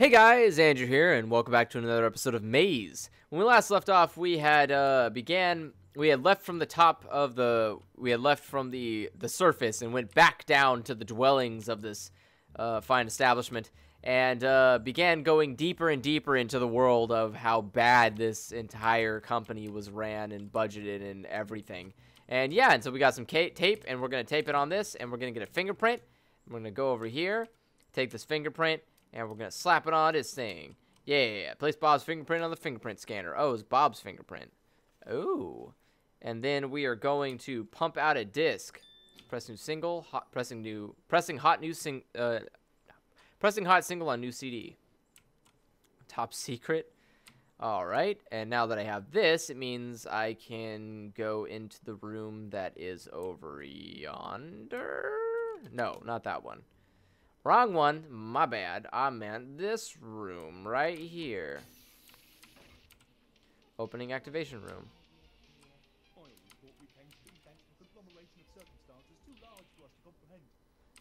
Hey guys, Andrew here, and welcome back to another episode of Maize. When we last left off, we had uh, began we had left from the top of the we had left from the the surface and went back down to the dwellings of this uh, fine establishment and uh, began going deeper and deeper into the world of how bad this entire company was ran and budgeted and everything. And yeah, and so we got some tape, and we're gonna tape it on this, and we're gonna get a fingerprint. We're gonna go over here, take this fingerprint, and we're gonna slap it on this thing. Yeah, place Bob's fingerprint on the fingerprint scanner. Oh, it's Bob's fingerprint. Oh, and then we are going to pump out a disc. Press new single, hot, pressing new, pressing hot new sing, uh, pressing hot single on new CD. Top secret. All right, and now that I have this, it means I can go into the room that is over yonder. No, not that one. Wrong one. My bad. Ah, I meant this room right here. Opening activation room.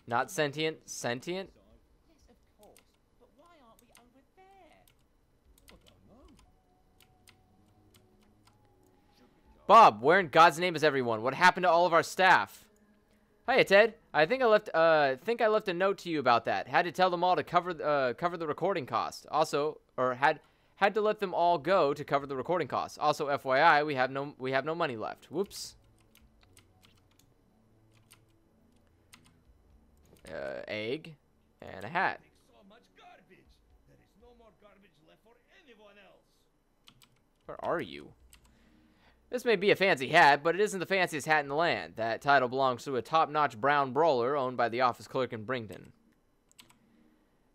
Not sentient. Sentient? Bob, where in God's name is everyone? What happened to all of our staff? Hiya, Ted. I think I left. Uh, think I left a note to you about that. Had to tell them all to cover uh, cover the recording cost. Also, or had had to let them all go to cover the recording costs. Also, FYI, we have no we have no money left. Whoops. Uh, egg and a hat. so much garbage. There is no more garbage left for anyone else. Where are you? This may be a fancy hat, but it isn't the fanciest hat in the land. That title belongs to a top-notch brown brawler owned by the office clerk in Brington.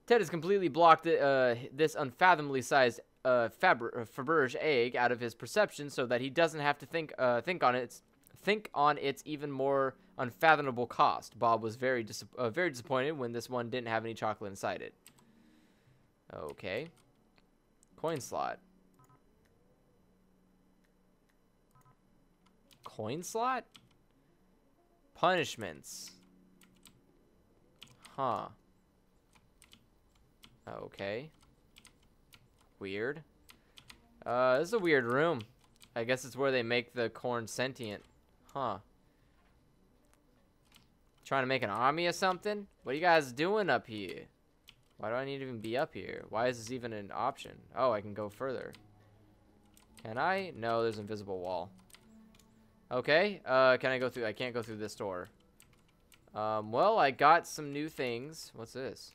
Ted has completely blocked uh, this unfathomably sized uh, Faberge egg out of his perception so that he doesn't have to think uh, think on its think on its even more unfathomable cost. Bob was very dis uh, very disappointed when this one didn't have any chocolate inside it. Okay. Coin slot. Coin slot? Punishments. Huh. Okay. Weird. Uh, this is a weird room. I guess it's where they make the corn sentient. Huh. Trying to make an army or something? What are you guys doing up here? Why do I need to even be up here? Why is this even an option? Oh, I can go further. Can I? No, there's an invisible wall. Okay, uh, can I go through? I can't go through this door. Um, well, I got some new things. What's this?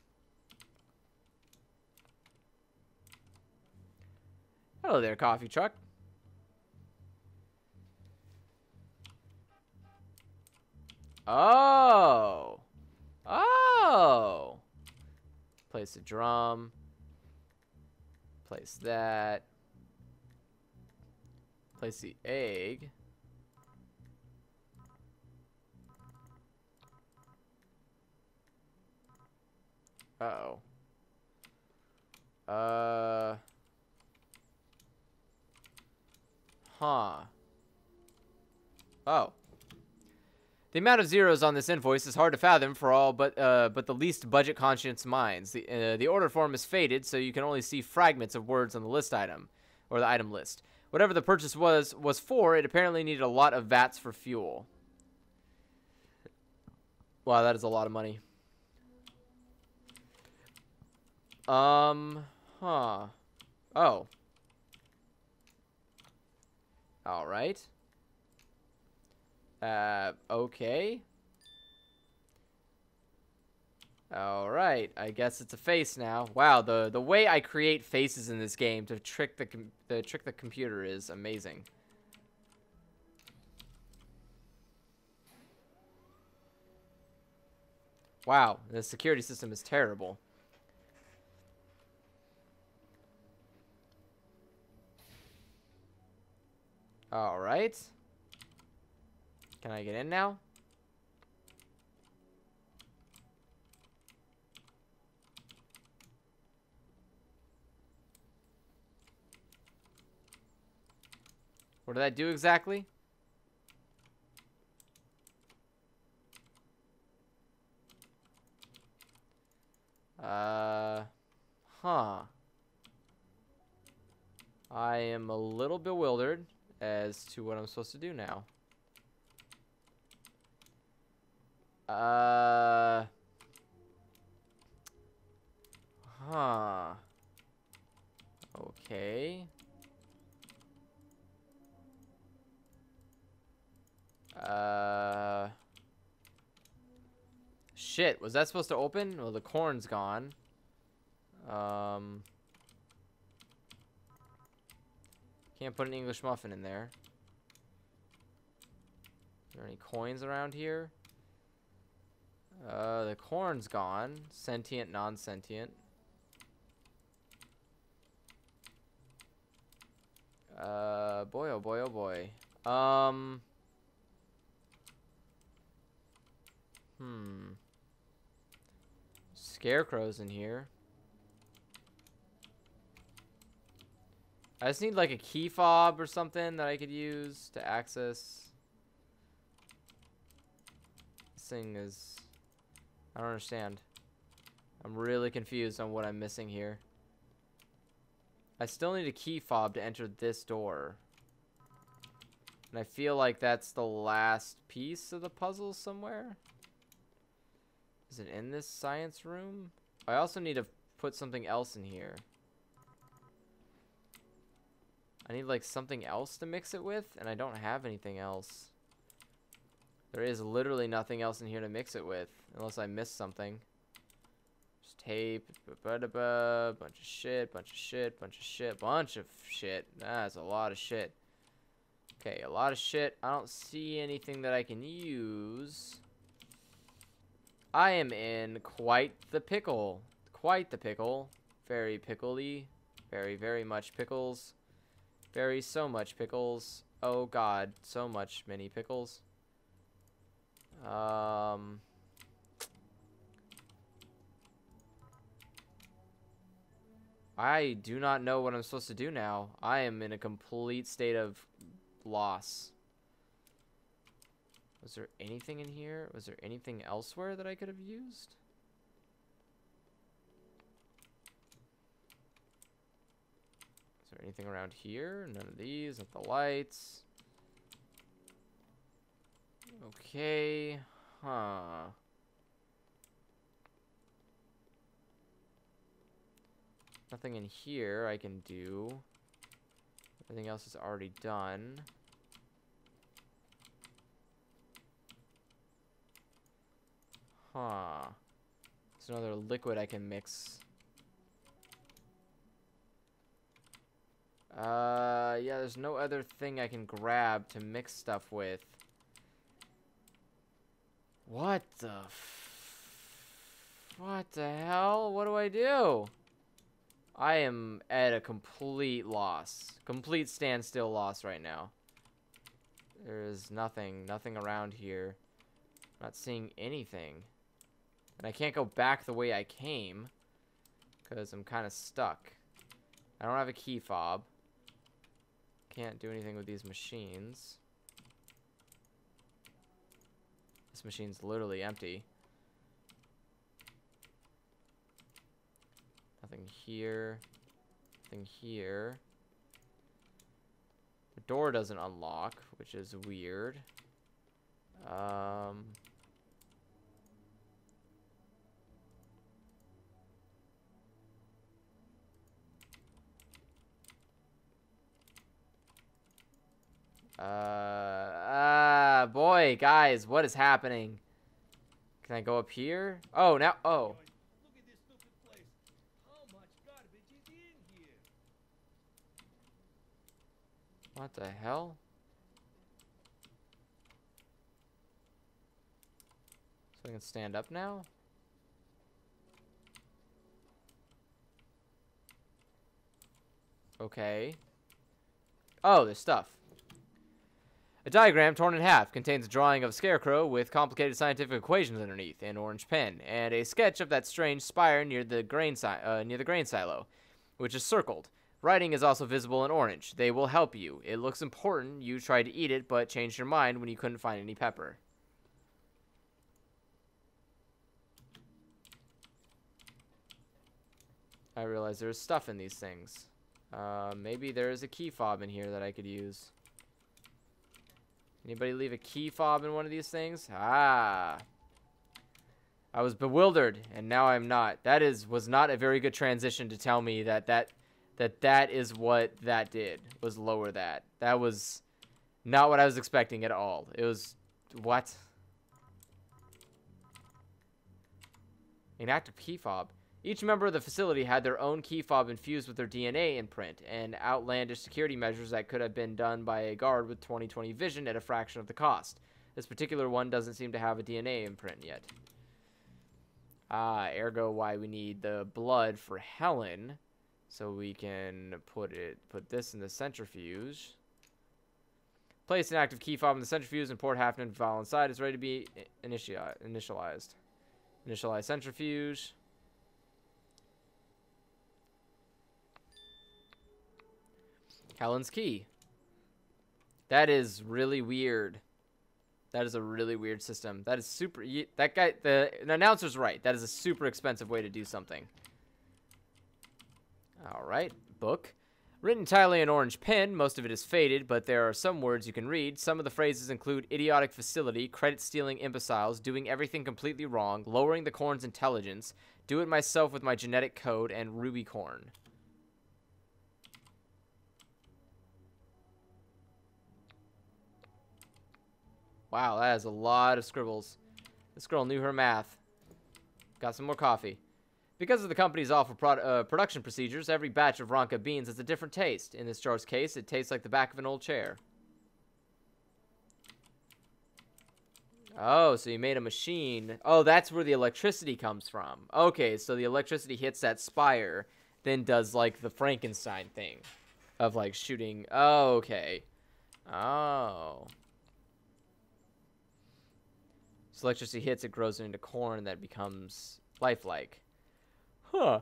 Hello there, coffee truck. Oh. Oh. Place a drum. Place that. Place the egg. Uh oh. Uh. Huh. Oh. The amount of zeros on this invoice is hard to fathom for all but uh, but the least budget-conscious minds. The, uh, the order form is faded, so you can only see fragments of words on the list item, or the item list. Whatever the purchase was was for, it apparently needed a lot of vats for fuel. Wow, that is a lot of money. Um, huh. Oh. Alright. Uh, okay. Alright, I guess it's a face now. Wow, the, the way I create faces in this game to trick the, the trick the computer is amazing. Wow, the security system is terrible. Alright. Can I get in now? What did I do exactly? Uh, Huh. I am a little bewildered as to what I'm supposed to do now. Uh. Huh. Okay. Uh. Shit, was that supposed to open? Well, the corn's gone. Um. Can't put an English muffin in there. Are there any coins around here? Uh, the corn's gone. Sentient, non-sentient. Uh, boy, oh boy, oh boy. Um. Hmm. Scarecrow's in here. I just need like a key fob or something that I could use to access. This thing is... I don't understand. I'm really confused on what I'm missing here. I still need a key fob to enter this door. And I feel like that's the last piece of the puzzle somewhere. Is it in this science room? I also need to put something else in here. I need like something else to mix it with, and I don't have anything else. There is literally nothing else in here to mix it with, unless I missed something. Just tape, ba -ba -ba, bunch of shit, bunch of shit, bunch of shit, bunch of shit. That's a lot of shit. Okay, a lot of shit. I don't see anything that I can use. I am in quite the pickle. Quite the pickle. Very pickledy. Very, very much pickles. Very so much pickles. Oh god, so much many pickles. Um... I do not know what I'm supposed to do now. I am in a complete state of loss. Was there anything in here? Was there anything elsewhere that I could have used? Is there anything around here? None of these. Not the lights. Okay. Huh. Nothing in here I can do. Everything else is already done. Huh. There's another liquid I can mix. Uh, yeah, there's no other thing I can grab to mix stuff with. What the What the hell? What do I do? I am at a complete loss. Complete standstill loss right now. There is nothing, nothing around here. not seeing anything. And I can't go back the way I came. Because I'm kind of stuck. I don't have a key fob. Can't do anything with these machines. This machine's literally empty. Nothing here. Nothing here. The door doesn't unlock, which is weird. Um... Uh, ah, boy, guys, what is happening? Can I go up here? Oh, now, oh. What the hell? So I can stand up now? Okay. Oh, there's stuff. A diagram torn in half contains a drawing of a scarecrow with complicated scientific equations underneath, an orange pen, and a sketch of that strange spire near the grain si uh, near the grain silo, which is circled. Writing is also visible in orange. They will help you. It looks important. You tried to eat it, but changed your mind when you couldn't find any pepper. I realize there's stuff in these things. Uh, maybe there is a key fob in here that I could use. Anybody leave a key fob in one of these things? Ah. I was bewildered, and now I'm not. That is was not a very good transition to tell me that that that that is what that did was lower that. That was not what I was expecting at all. It was what? An active key fob. Each member of the facility had their own key fob infused with their DNA imprint, and outlandish security measures that could have been done by a guard with 20/20 vision at a fraction of the cost. This particular one doesn't seem to have a DNA imprint yet. Ah, ergo why we need the blood for Helen, so we can put it put this in the centrifuge. Place an active key fob in the centrifuge and port half an vial inside. It's ready to be initi initialized. Initialize centrifuge. Helen's key. That is really weird. That is a really weird system. That is super. That guy, the, the announcer's right. That is a super expensive way to do something. All right, book. Written entirely in orange pen, most of it is faded, but there are some words you can read. Some of the phrases include idiotic facility, credit stealing imbeciles, doing everything completely wrong, lowering the corn's intelligence, do it myself with my genetic code, and ruby corn. Wow, that is a lot of scribbles. This girl knew her math. Got some more coffee. Because of the company's awful pro uh, production procedures, every batch of Ronka beans has a different taste. In this jar's case, it tastes like the back of an old chair. Oh, so you made a machine. Oh, that's where the electricity comes from. Okay, so the electricity hits that spire, then does like the Frankenstein thing of like shooting. Oh, okay. Oh. So electricity hits, it grows into corn that becomes lifelike. Huh.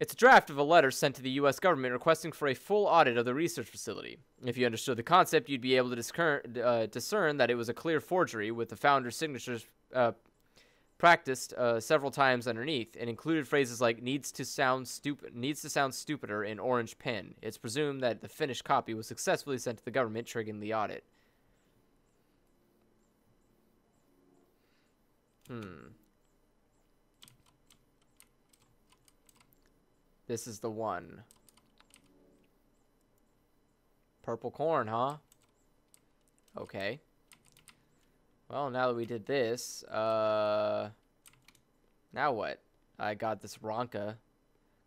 It's a draft of a letter sent to the U.S. government requesting for a full audit of the research facility. If you understood the concept, you'd be able to discern, uh, discern that it was a clear forgery with the founder's signatures uh, practiced uh, several times underneath, and included phrases like "needs to sound stupid," "needs to sound stupider" in orange pen. It's presumed that the finished copy was successfully sent to the government, triggering the audit. Hmm. This is the one. Purple corn, huh? Okay. Well, now that we did this, uh... Now what? I got this Ronka.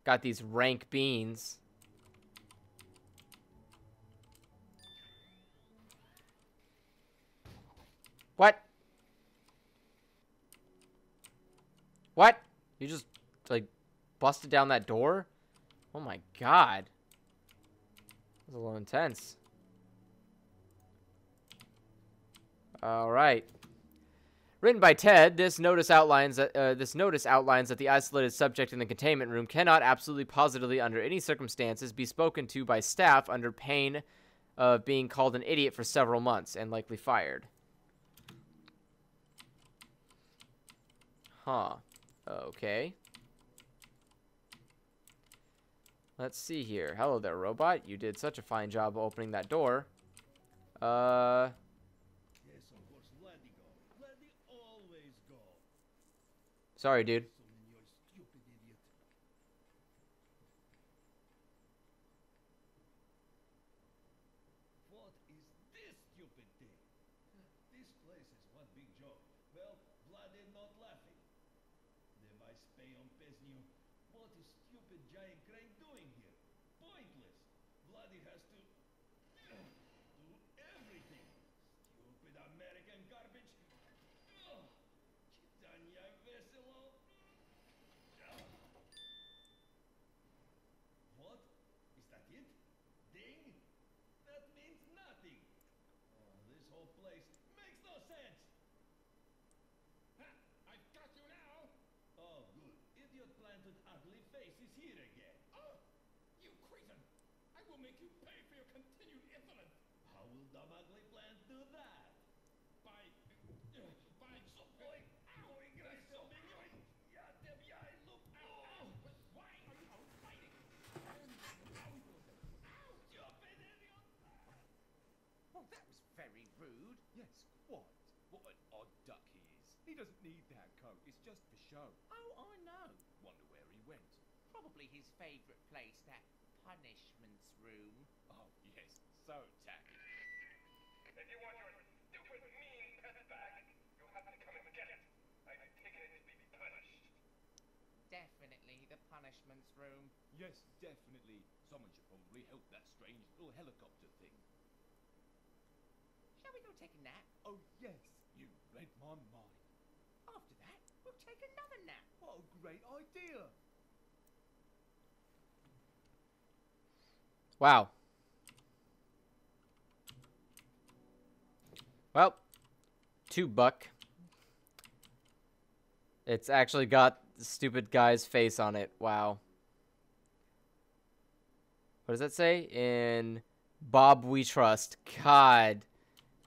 Got these rank beans. What? What? You just, like, busted down that door? Oh my god. That was a little intense. Alright. Written by Ted, this notice outlines that uh, this notice outlines that the isolated subject in the containment room cannot absolutely positively under any circumstances be spoken to by staff under pain of being called an idiot for several months and likely fired. Huh. Okay. Let's see here. Hello there, robot. You did such a fine job opening that door. Uh... Yes, of course, Vladdy go. Vladdy always go. Sorry, dude. Place doesn't need that coat. It's just for show. Oh, I know. Wonder where he went. Probably his favourite place, that punishments room. Oh, yes, so tacky. If you want your stupid, mean pet back, you'll have to come and get it. I've taken it to be punished. Definitely the punishments room. Yes, definitely. Someone should probably help that strange little helicopter thing. Shall we go take a nap? Oh, yes, you read my mind. After that, we'll take another A great idea. Wow. Well, two buck. It's actually got the stupid guy's face on it. Wow. What does that say? In Bob We Trust. God,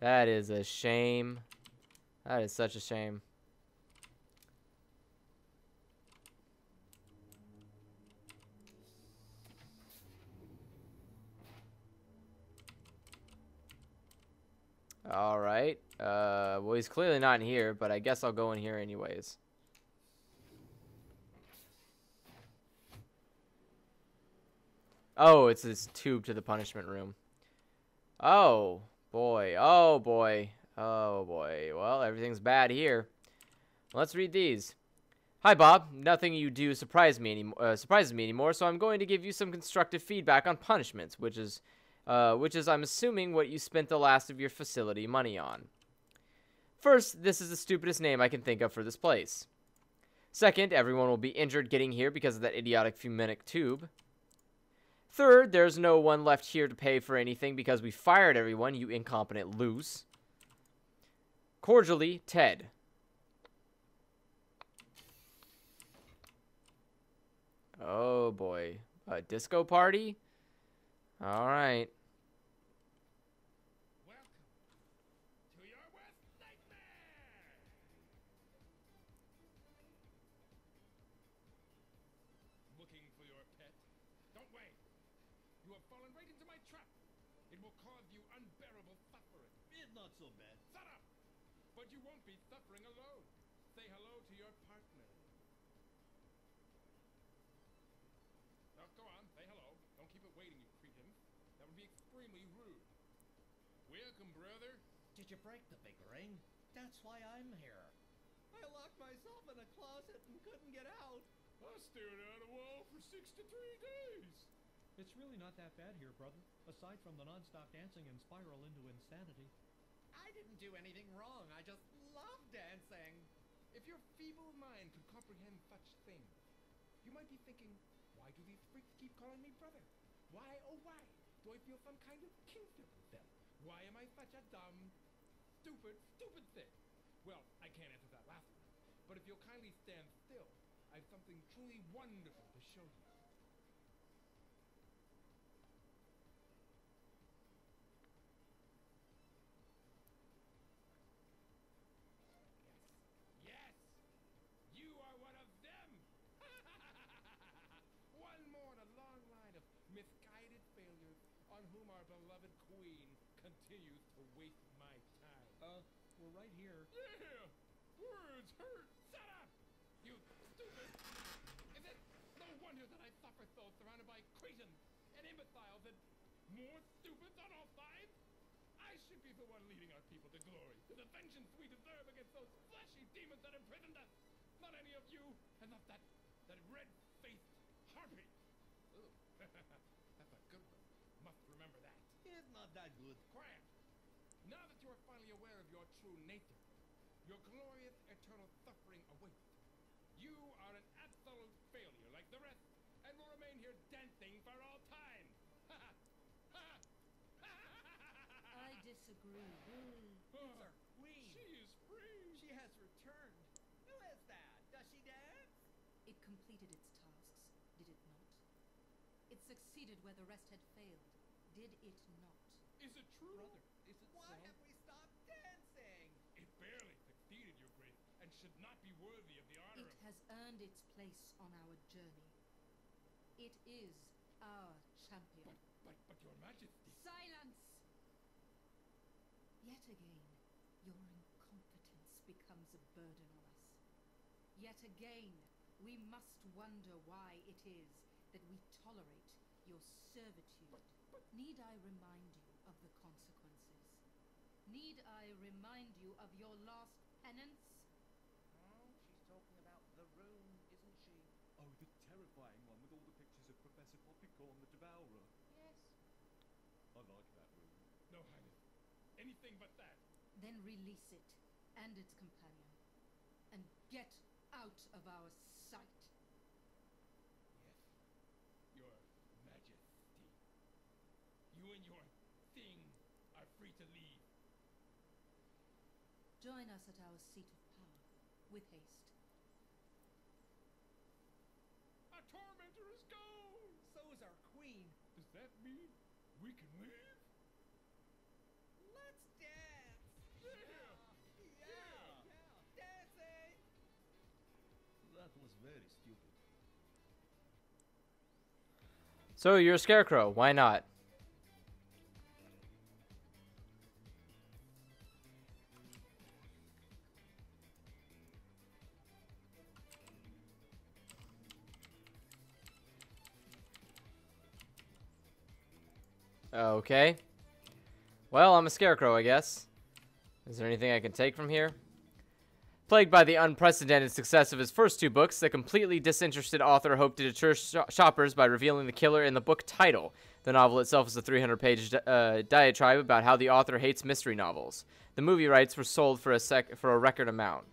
that is a shame. That is such a shame. All right. Uh, well, he's clearly not in here, but I guess I'll go in here anyways. Oh, it's this tube to the punishment room. Oh, boy. Oh, boy. Oh, boy. Well, everything's bad here. Let's read these. Hi, Bob. Nothing you do me any- uh, surprises me anymore, so I'm going to give you some constructive feedback on punishments, which is, uh, which is, I'm assuming, what you spent the last of your facility money on. First, this is the stupidest name I can think of for this place. Second, everyone will be injured getting here because of that idiotic pneumatic tube. Third, there's no one left here to pay for anything because we fired everyone, you incompetent loose. Cordially, Ted. Oh boy. A disco party? Alright. Welcome Did you break the big ring? That's why I'm here. I locked myself in a closet and couldn't get out. I stared at a wall for 63 days. It's really not that bad here, brother. Aside from the non-stop dancing and spiral into insanity. I didn't do anything wrong. I just love dancing. If your feeble mind could comprehend such things, you might be thinking, why do these freaks keep calling me brother? Why, oh why, do I feel some kind of kinship with them? Why am I such a dumb, stupid, stupid thing? Well, I can't answer that last one. But if you'll kindly stand still, I have something truly wonderful to show you. Yes! Yes! You are one of them! one more in a long line of misguided failures on whom our beloved continues to waste my time. Uh, we're right here. Yeah! Words hurt! Shut up! You stupid! Is it no wonder that I suffer so surrounded by cretins and imbeciles and more stupids on all sides? I should be the one leading our people to glory, to the vengeance we deserve against those fleshy demons that imprisoned us. Not any of you, and not that that red-faced harpy. Ooh, that's a good one. Must remember that. It's not that good. Quiet! Now that you are finally aware of your true nature, your glorious eternal suffering awaits. You are an absolute failure like the rest, and will remain here dancing for all time. I disagree. Hmm. It's our queen. She is free. She has returned. Who is that? Does she dance? It completed its tasks, did it not? It succeeded where the rest had failed, did it not? Is it true? Brother, is it Why so? have we stopped dancing? It barely succeeded, Your Grace, and should not be worthy of the honor It of. has earned its place on our journey. It is our champion. But, but, but, Your Majesty. Silence! Yet again, your incompetence becomes a burden on us. Yet again, we must wonder why it is that we tolerate your servitude. Need I remind you of the consequences? Need I remind you of your last penance? Oh, she's talking about the room, isn't she? Oh, the terrifying one with all the pictures of Professor Poppycorn the Devourer. Yes. I like that room. No, Highness. Anything but that. Then release it and its companion, and get out of our sight. Yes. Your Majesty. You and your thing are free to leave. Join us at our seat of power, with haste. Our tormentor is gone! So is our queen. Does that mean we can leave? Let's dance. Yeah! Yeah. Dancing. That was very stupid. So you're a scarecrow. Why not? Okay. Well, I'm a scarecrow, I guess. Is there anything I can take from here? Plagued by the unprecedented success of his first two books, the completely disinterested author hoped to deter sh- shoppers by revealing the killer in the book title. The novel itself is a 300 page di- uh, diatribe about how the author hates mystery novels. The movie rights were sold for a, for a record amount.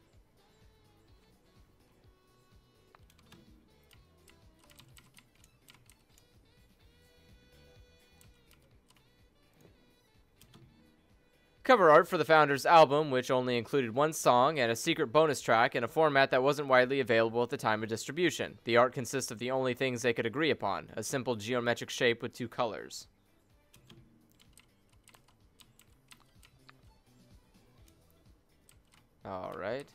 Cover art for the Founders album, which only included one song and a secret bonus track in a format that wasn't widely available at the time of distribution. The art consists of the only things they could agree upon a simple geometric shape with two colors. Alright.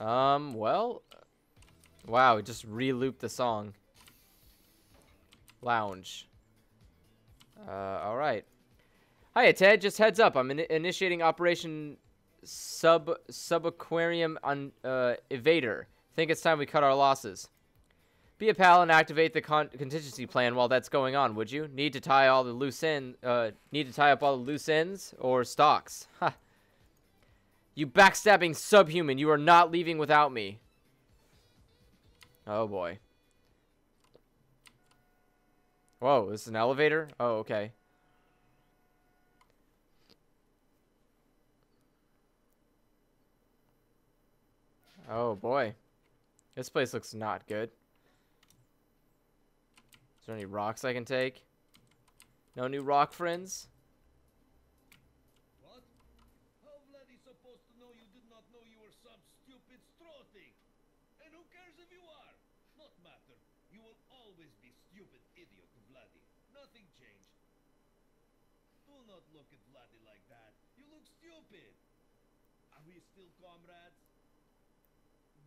Um, well. Wow, it just re looped the song. Lounge. Uh, all right. Hiya, Ted. Just heads up. I'm in- initiating Operation Sub Subaquarium on uh, Evader. Think it's time we cut our losses. Be a pal and activate the con- contingency plan while that's going on, would you? Need to tie all the loose end. Uh, need to tie up all the loose ends or stocks. Ha. You backstabbing subhuman! You are not leaving without me. Oh boy. Whoa, this is an elevator? Oh, okay. Oh boy. This place looks not good. Is there any rocks I can take? No new rock friends? What? How Vladdy supposed to know you did not know you were some stupid straw thing? And who cares if you are? Not matter. You will always be stupid idiot, Vladdy. Nothing changed. Do not look at Vladdy like that. You look stupid. Are we still comrades?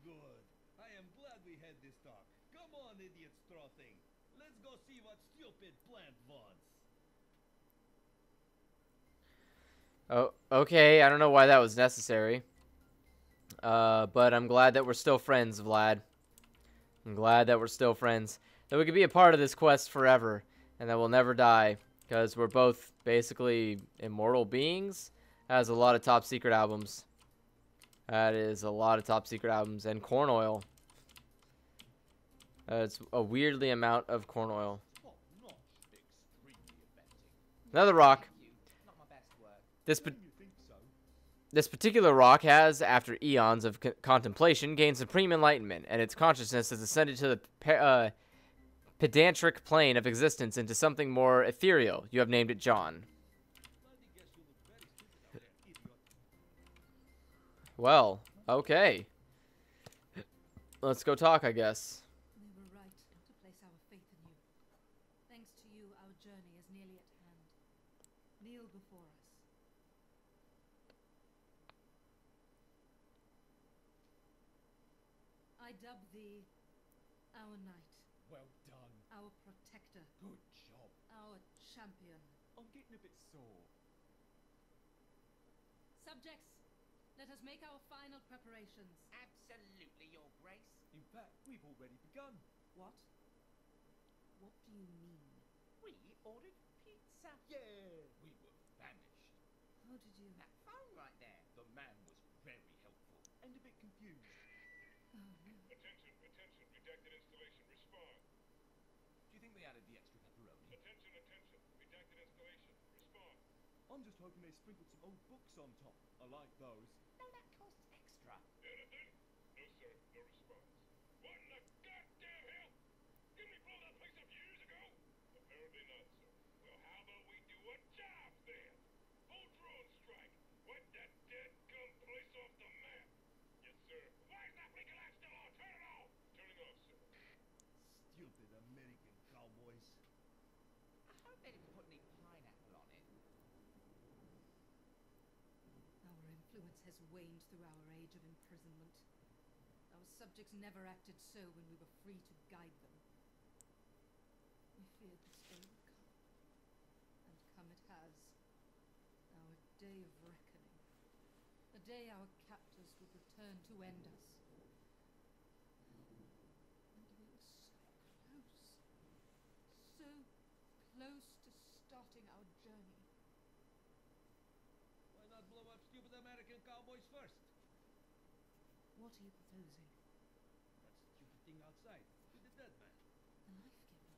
Good. I am glad we had this talk. Come on, idiot straw thing. Let's go see what stupid plant wants. Oh, okay. I don't know why that was necessary. Uh, but I'm glad that we're still friends, Vlad. I'm glad that we're still friends. That we could be a part of this quest forever, and that we'll never die, because we're both basically immortal beings. That has a lot of top secret albums. That is a lot of top secret albums and corn oil. That's a weirdly amount of corn oil. Another rock. This so? This particular rock has, after eons of co- contemplation, gained supreme enlightenment, and its consciousness has ascended to the uh, pedantic plane of existence into something more ethereal. You have named it John. Well, okay. Let's go talk, I guess. We were right to place our faith in you. Thanks to you, our journey is nearly at hand. Kneel before us. I dub thee our knight, Well done. our protector, Good job. our champion. I'm getting a bit sore. Subjects, let us make our final preparations. Absolutely, Your Grace. In fact, we've already begun. What? What do you mean? We ordered pizza. Yeah! We were famished. How did you... That phone right there. The man was very helpful and a bit confused. Oh, no. Attention, attention, redacted installation, respond. Do you think they added the extra pepperoni? Attention, attention, redacted installation, respond. I'm just hoping they sprinkled some old books on top. I like those. No, that costs extra. Anything? No, sir, no response. What in the goddamn hell? Didn't we blow that place up years ago? Apparently not, sir. Well, how about we do a job then? Full drone strike. Wipe that dead gum place off the map. Yes, sir. Why is that blinking light still on? Turn it off! Turning off, sir. Stupid American cowboys. I hope they didn't put any pineapple on it. Our influence has waned through our age of imprisonment. Our subjects never acted so when we were free to guide them. We feared this day would come. And come it has. Our day of reckoning. The day our captors would return to end us. And we were so close. So close to starting our journey. Why not blow up stupid American cowboys first? What are you proposing? That stupid thing outside. With the dead man. The life giver.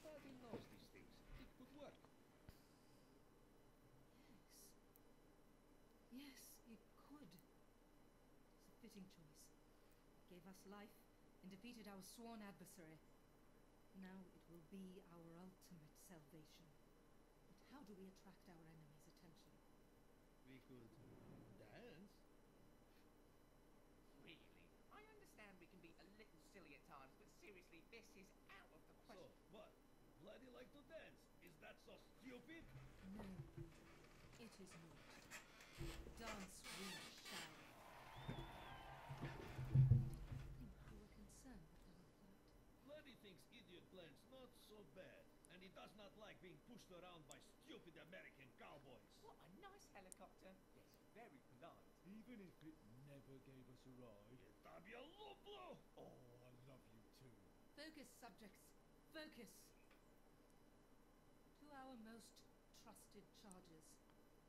Daddy knows these things. It could work. Yes. Yes, it could. It's a fitting choice. It gave us life and defeated our sworn adversary. Now it will be our ultimate salvation. But how do we attract our attention? Could dance. Really? I understand we can be a little silly at times, but seriously, this is out of the question. So, what? Vladdy like to dance. Is that so stupid? No, it is not. Dance we shall. I think you were concerned our plight. Vladdy thinks idiot plans not so bad. And he does not like being pushed around by stupid American cowboys. What a nice helicopter. Yes, very polite. Even if it gave us a ride. Oh, I love you too. Focus, subjects. Focus. To our most trusted charges,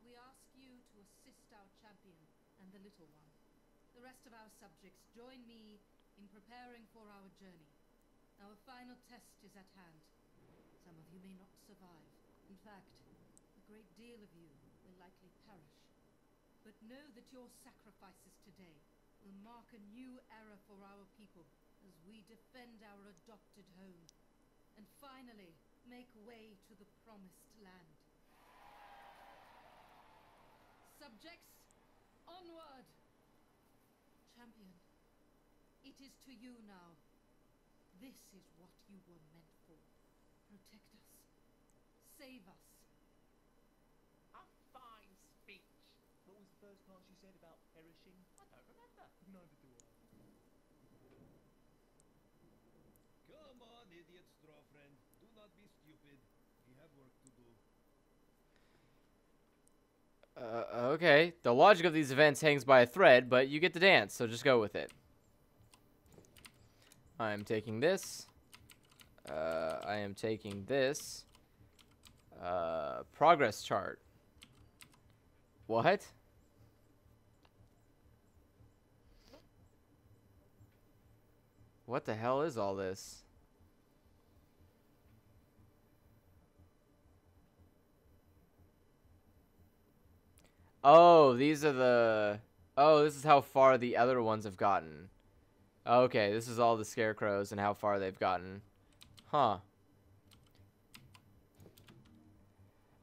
we ask you to assist our champion and the little one. The rest of our subjects join me in preparing for our journey. Our final test is at hand. Some of you may not survive. In fact, a great deal of you will likely perish. But know that your sacrifices today will mark a new era for our people as we defend our adopted home and finally make way to the promised land. Subjects, onward! Champion, it is to you now. This is what you were meant for. Protect us. Save us. A fine speech. What was the first part she said about perishing? I don't remember. Neither do I. Come on, idiot straw friend. Do not be stupid. We have work to do. Uh, okay. The logic of these events hangs by a thread, but you get the dance, so just go with it. I'm taking this. Uh, I am taking this. Uh, progress chart. What? What the hell is all this? Oh, these are the. Oh, this is how far the other ones have gotten. Okay, this is all the scarecrows and how far they've gotten. Huh.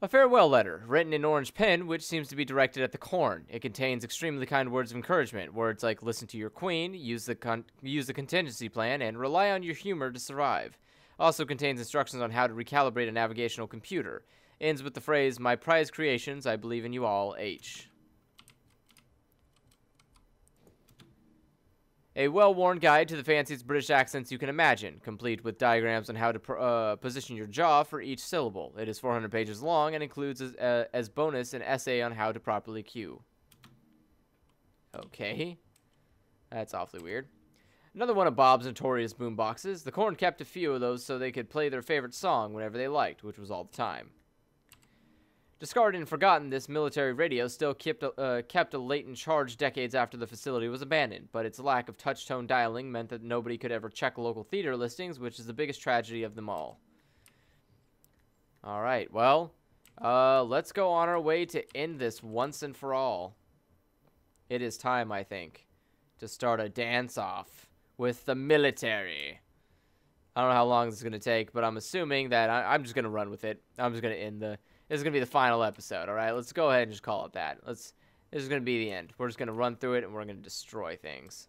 A farewell letter, written in orange pen, which seems to be directed at the corn. It contains extremely kind words of encouragement, words like "listen to your queen," "use the use the contingency plan," and "rely on your humor to survive." Also contains instructions on how to recalibrate a navigational computer. Ends with the phrase, "My prize creations, I believe in you all." H. A well-worn guide to the fanciest British accents you can imagine, complete with diagrams on how to uh, position your jaw for each syllable. It is 400 pages long and includes as, uh, as bonus an essay on how to properly queue. Okay. That's awfully weird. Another one of Bob's notorious boomboxes. The Corn kept a few of those so they could play their favorite song whenever they liked, which was all the time. Discarded and forgotten, this military radio still kept a, uh, kept a latent charge decades after the facility was abandoned, but its lack of touch-tone dialing meant that nobody could ever check local theater listings, which is the biggest tragedy of them all. All right, well, uh, let's go on our way to end this once and for all. It is time, I think, to start a dance-off with the military. I don't know how long this is going to take, but I'm assuming that I, I'm just going to run with it. I'm just going to end the this is gonna be the final episode. All right, let's go ahead and just call it that. Let's. This is gonna be the end. We're just gonna run through it and we're gonna destroy things.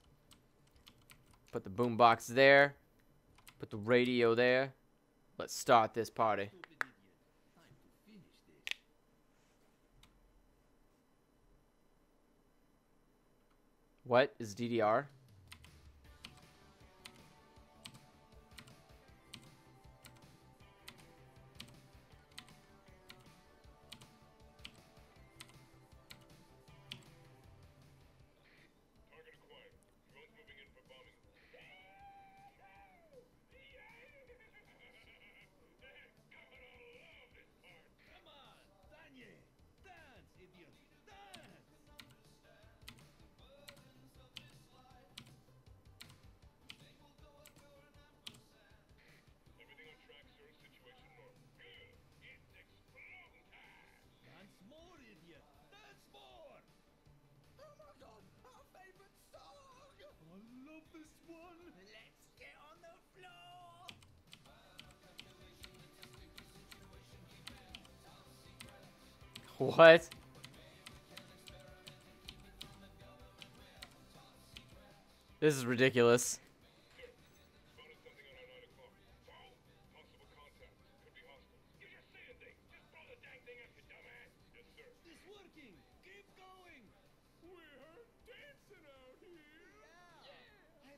Put the boombox there. Put the radio there. Let's start this party. What is DDR?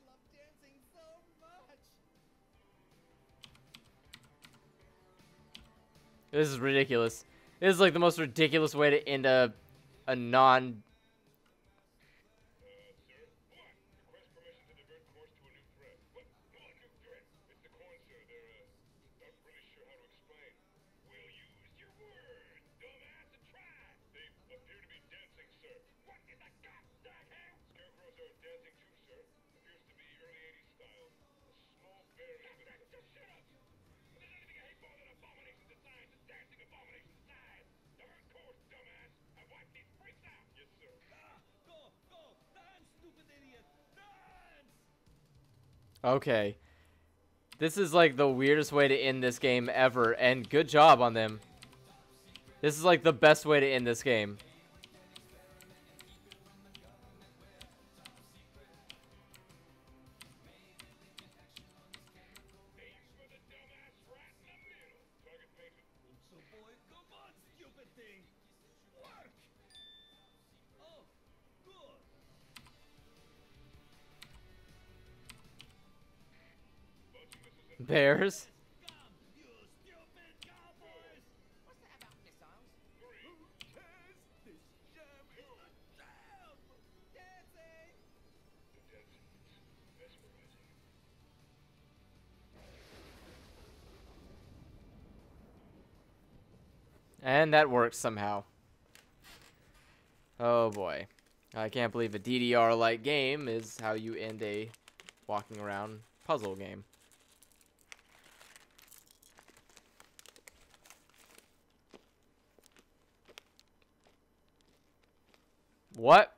Love dancing so much! This is ridiculous. This is like the most ridiculous way to end a a non Okay. This is like the weirdest way to end this game ever, and good job on them. This is like the best way to end this game. Mesmerizing. And that works somehow. Oh boy. I can't believe a DDR-like game is how you end a walking around puzzle game. What?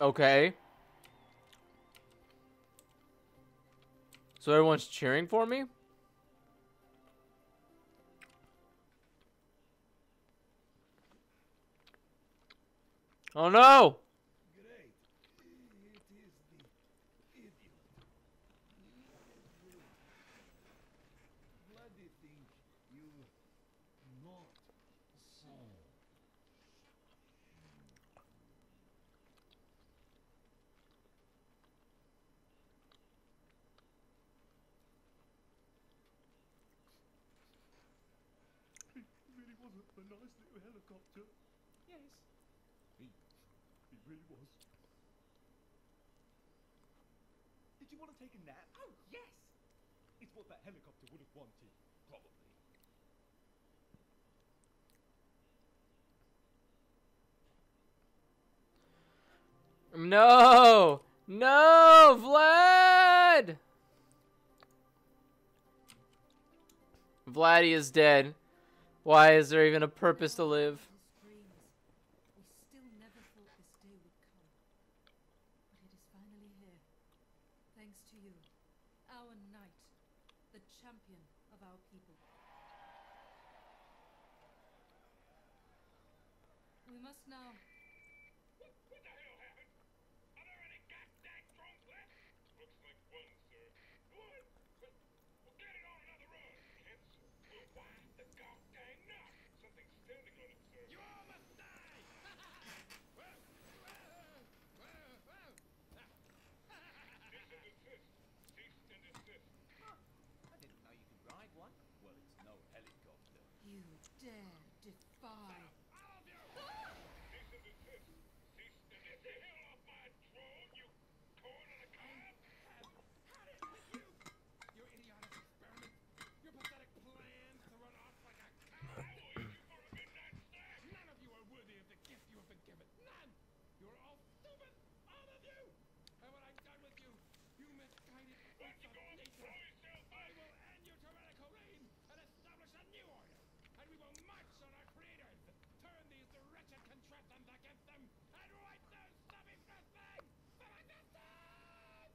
Okay. So everyone's cheering for me? Oh no! Great. not see. It really was a, a nice little helicopter. Yes. He, he really was. Did you want to take a nap? Oh, yes. It's what that helicopter would have wanted, probably. No! No, Vlad! Vladdy is dead. Why is there even a purpose to live? His dreams. We still never thought this day would come. But it is finally here. Thanks to you, our knight, the champion of our people. We must now What, what the hell happened? Are there any goddamn drones left? Looks like one, sir. What? Well, well, get it on another run. Cancel. Well, why the goddamn not? Something's standing on it, sir. You all must die! well, well, well, well. Cease and desist. Cease and desist. I didn't know you could ride one. Well, it's no helicopter. you dare defy. All of you! Cease and desist. Cease and Get the hell off my drone, you corn on the cob! Had it with you! Your idiotic experiment! Your pathetic plans to run off like a cow! I will eat you for a midnight snack! None of you are worthy of the gift you have been given! None! You're all stupid! All of you! And when I'm done with you, you misguided freaks of nature, I will end your tyrannical reign and establish a new order! And we will march on our creators, turn these wretched contraptions against them, and wipe their stubby breastplate from existence!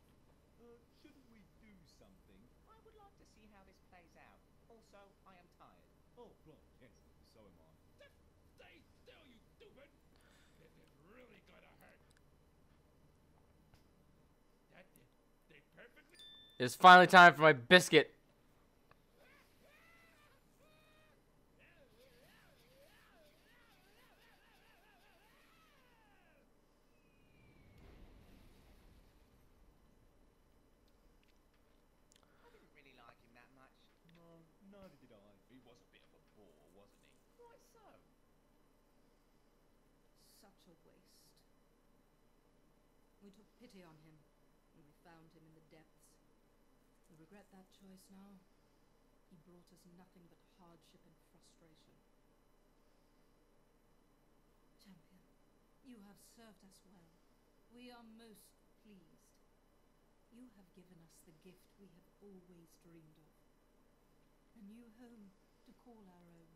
Uh, shouldn't we do something? I would like to see how this plays out. Also, I am tired. Oh, right, yes, so am I. Just stay still, you stupid! This is really gonna hurt. That did. They perfectly. It's finally time for my biscuit. I didn't really like him that much. No, neither did I. He was a bit of a bore, wasn't he? Quite so. Such a waste. We took pity on him when we found him in the depths. We regret that choice now. He brought us nothing but hardship and frustration. Champion, you have served us well. We are most pleased. You have given us the gift we have always dreamed of. A new home to call our own.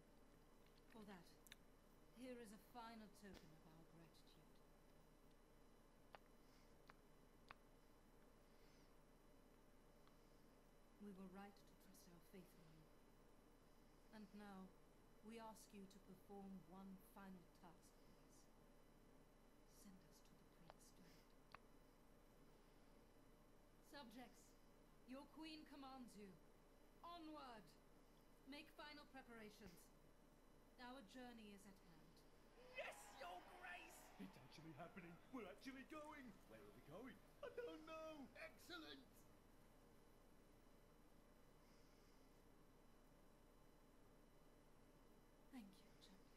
For that, here is a final token of our gratitude. We were right to trust our faith in you. And now, we ask you to perform one final task for us. Send us to the Prince Steward. Subjects, your queen commands you. Onward! Make final preparations. Our journey is at hand. Yes, Your Grace! It's actually happening. We're actually going. Where are we going? I don't know. Excellent. Thank you, champion.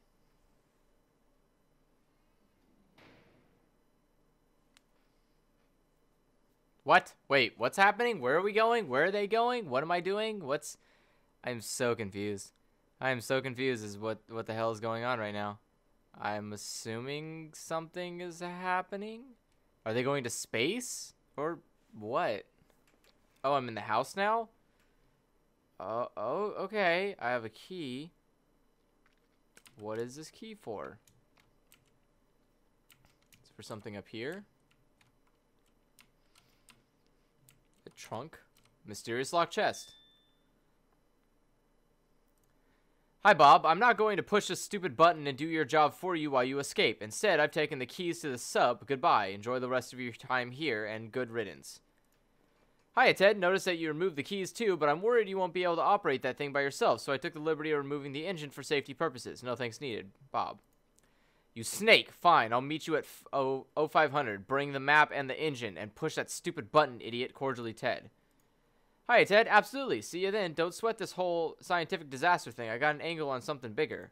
What? Wait, what's happening? Where are we going? Where are they going? What am I doing? What's I'm so confused. I am so confused as what what the hell is going on right now. I'm assuming something is happening. Are they going to space or what? Oh, I'm in the house now? Oh, oh, okay. I have a key. What is this key for? It's for something up here. A trunk. Mysterious locked chest. Hi, Bob. I'm not going to push this stupid button and do your job for you while you escape. Instead, I've taken the keys to the sub. Goodbye. Enjoy the rest of your time here, and good riddance. Hiya, Ted. Notice that you removed the keys too, but I'm worried you won't be able to operate that thing by yourself, so I took the liberty of removing the engine for safety purposes. No thanks needed. Bob. You snake. Fine, I'll meet you at f- o- 0500. Bring the map and the engine, and push that stupid button, idiot. Cordially, Ted. Hi, Ted. Absolutely. See you then. Don't sweat this whole scientific disaster thing. I got an angle on something bigger.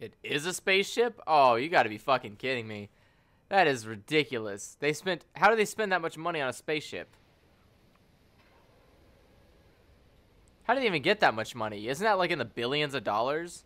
It is a spaceship? Oh, you gotta be fucking kidding me. That is ridiculous. They spent. How do they spend that much money on a spaceship? How do they even get that much money? Isn't that like in the billions of dollars?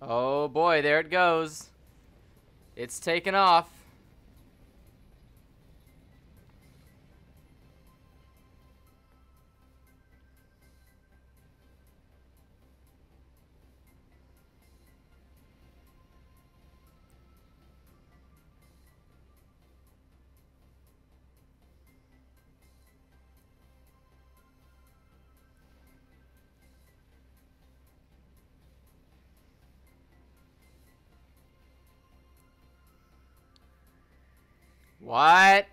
Oh boy, there it goes. It's taken off. What?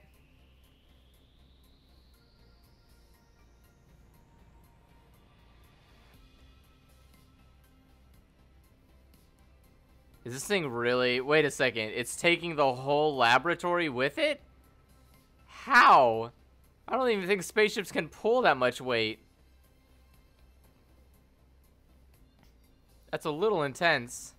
Is this thing really? Wait a second. It's taking the whole laboratory with it? How? I don't even think spaceships can pull that much weight. That's a little intense.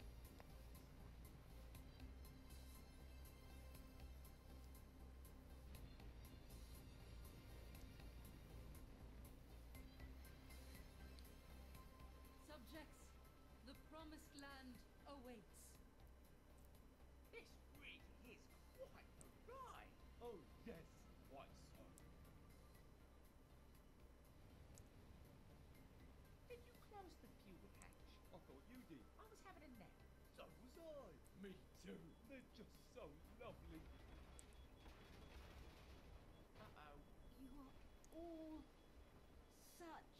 Too. They're just so lovely. Uh-oh. You are all such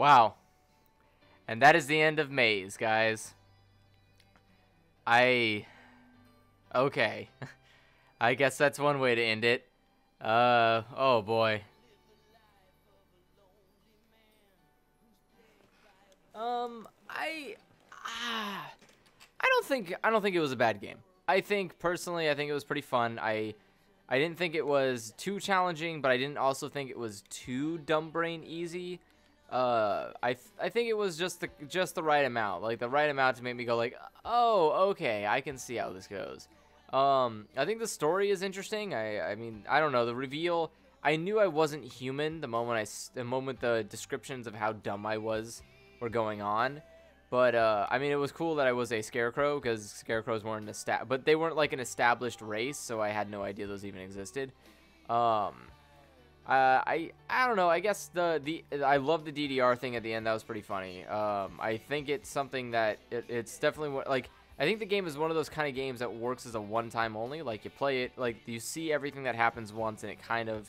Wow. And that is the end of Maize, guys. I. Okay. I guess that's one way to end it. Uh, oh boy. Um, I. Ah. I don't think I don't think it was a bad game. I think personally, I think it was pretty fun. I I didn't think it was too challenging, but I didn't also think it was too dumb brain easy. Uh, I th- I think it was just the just the right amount, like the right amount to make me go like, oh, okay, I can see how this goes. Um, I think the story is interesting. I I mean, I don't know the reveal. I knew I wasn't human the moment I the moment the descriptions of how dumb I was were going on. But uh, I mean, it was cool that I was a scarecrow because scarecrows weren't esta- but they weren't like an established race, so I had no idea those even existed. Um, uh, I I don't know. I guess the the I love the DDR thing at the end. That was pretty funny. Um, I think it's something that it, it's definitely like. I think the game is one of those kind of games that works as a one-time only. Like you play it, like you see everything that happens once, and it kind of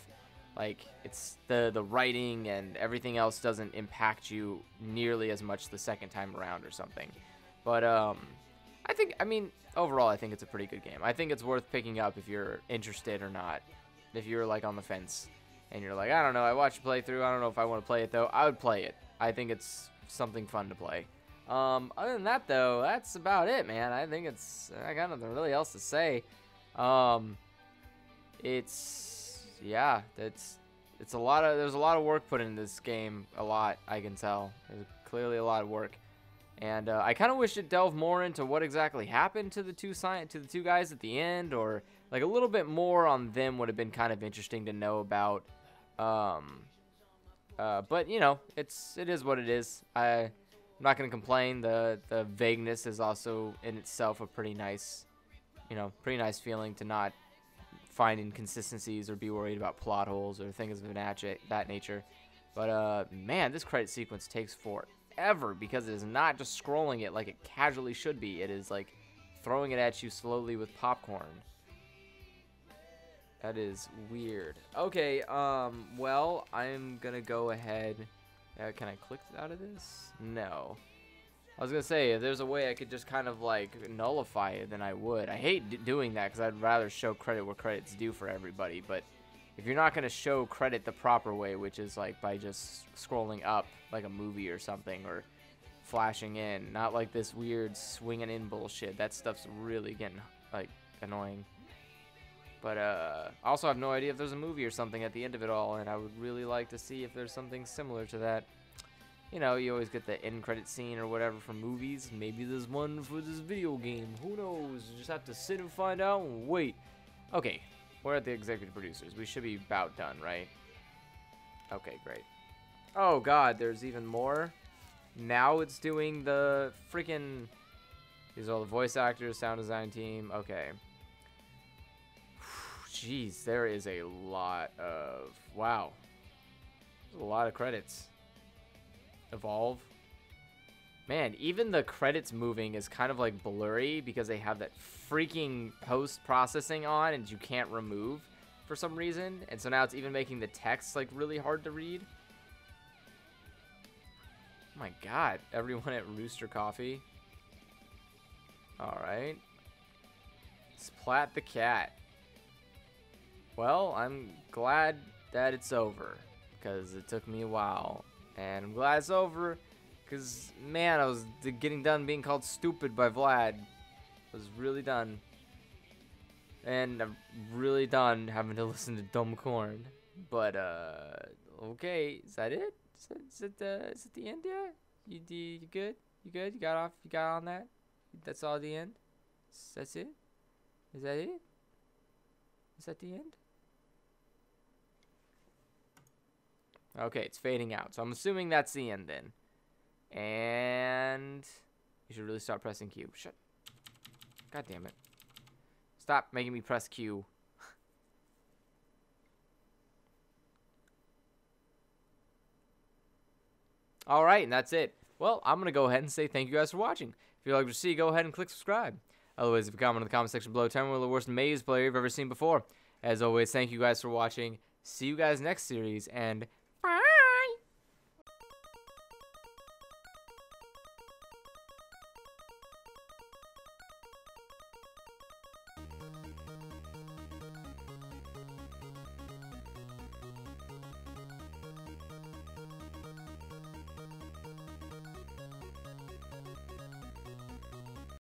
like it's the the writing and everything else doesn't impact you nearly as much the second time around or something. But um, I think I mean overall I think it's a pretty good game. I think it's worth picking up if you're interested or not. If you're like on the fence and you're like I don't know, I watched a playthrough. I don't know if I want to play it though. I would play it. I think it's something fun to play. Um, other than that though, that's about it, man. I think it's I got nothing really else to say. Um, it's yeah, that's it's a lot of there's a lot of work put into this game. A lot I can tell. There's clearly a lot of work, and uh, I kind of wish it delved more into what exactly happened to the two sci- to the two guys at the end, or like a little bit more on them would have been kind of interesting to know about. Um, uh, but you know, it's it is what it is. I, I'm not gonna complain. The the vagueness is also in itself a pretty nice, you know, pretty nice feeling to not find inconsistencies or be worried about plot holes or things of that that nature. But uh, man, this credit sequence takes forever because it is not just scrolling it like it casually should be. It is like throwing it at you slowly with popcorn. That is weird. Okay, um, well, I'm gonna go ahead. Uh, can I click out of this? No. I was gonna say, if there's a way I could just kind of like nullify it, then I would. I hate doing that because I'd rather show credit where credit's due for everybody. But if you're not gonna show credit the proper way, which is like by just scrolling up like a movie or something, or flashing in, not like this weird swinging in bullshit. That stuff's really getting like annoying. But uh, I also have no idea if there's a movie or something at the end of it all, and I would really like to see if there's something similar to that. You know, you always get the end credit scene or whatever from movies. Maybe there's one for this video game. Who knows? You just have to sit and find out and wait. Okay, we're at the executive producers. We should be about done, right? Okay, great. Oh god, there's even more. Now it's doing the freaking. These are all the voice actors, sound design team. Okay. Jeez, there is a lot of wow. A lot of credits. Evolve. Man, even the credits moving is kind of like blurry because they have that freaking post processing on and you can't remove for some reason. And so now it's even making the text like really hard to read. Oh my god, everyone at Rooster Coffee. Alright. Splat the cat. Well, I'm glad that it's over because it took me a while. And I'm glad it's over because, man, I was getting done being called stupid by Vlad. I was really done. And I'm really done having to listen to Dumb Corn. But, uh, okay, is that it? Is it, is it, uh, is it the end yet? You, you, you good? You good? You got off? You got on that? That's all the end? That's it? Is that it? Is that the end? Okay, it's fading out. So I'm assuming that's the end then. And you should really start pressing Q. Shut. God damn it. Stop making me press Q. All right, and that's it. Well, I'm going to go ahead and say thank you guys for watching. If you'd like to see, go ahead and click subscribe. Otherwise, if you comment in the comment section below, tell me what the worst Maize player you've ever seen before. As always, thank you guys for watching. See you guys next series, and